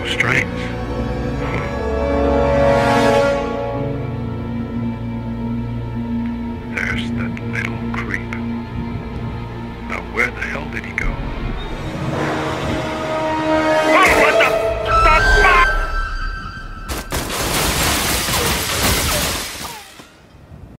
constraints. There's that little creep. Now where the hell did he